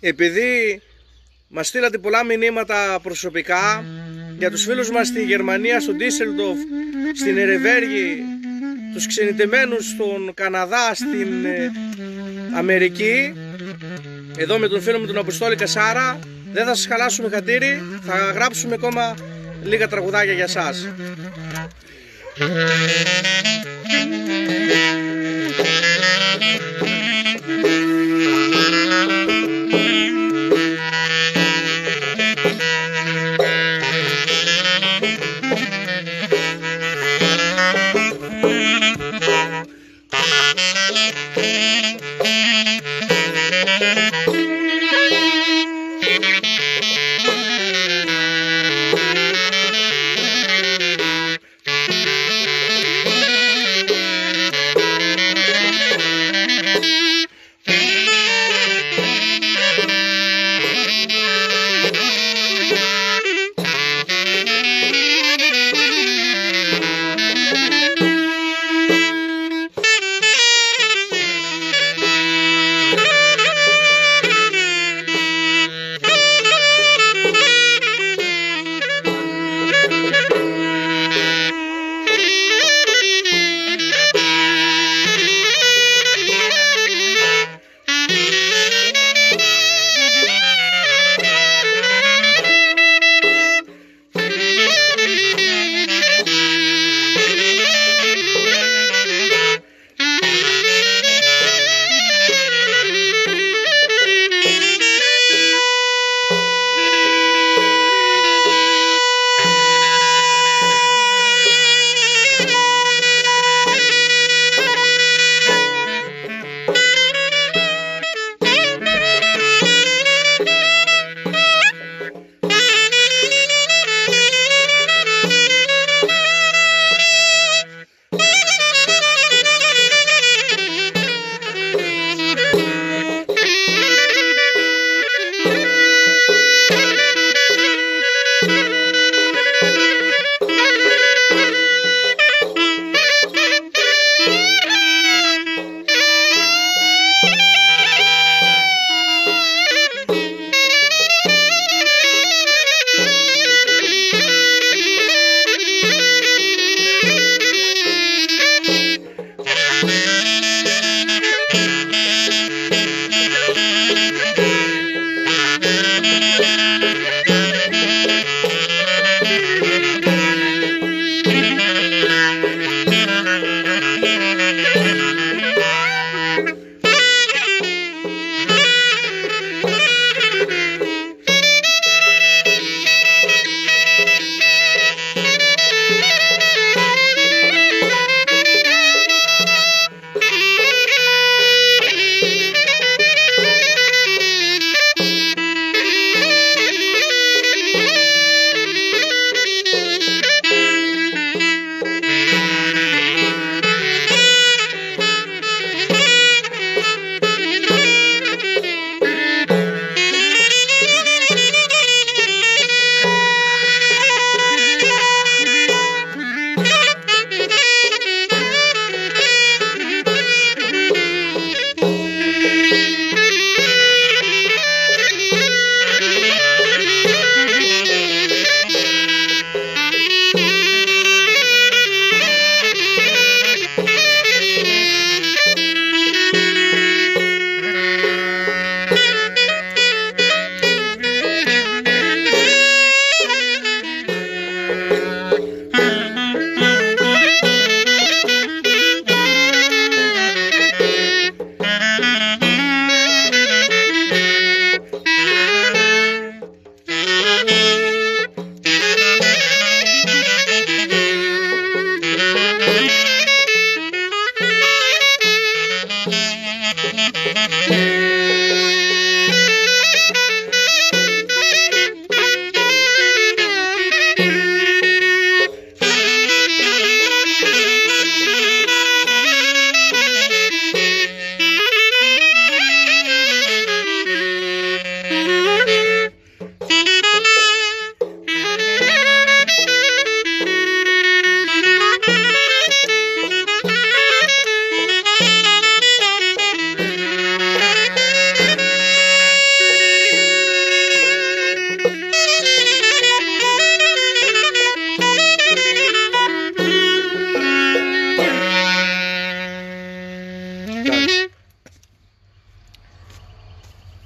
επειδή μας στείλατε πολλά μηνύματα προσωπικά για τους φίλους μας στη Γερμανία, στον Ντίσελντοφ, στην Ερεβέργη, τους ξενιτεμένους στον Καναδά, στην ε, Αμερική, εδώ με τον φίλο μου τον Αποστόλη Κασάρα, δεν θα σας χαλάσουμε χατήρι, θα γράψουμε ακόμα λίγα τραγουδάκια για σας.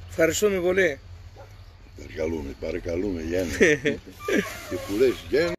Ευχαριστούμε πολύ. Παρακαλούμε, παρακαλούμε Γιάννη. και που λες Γιάννη.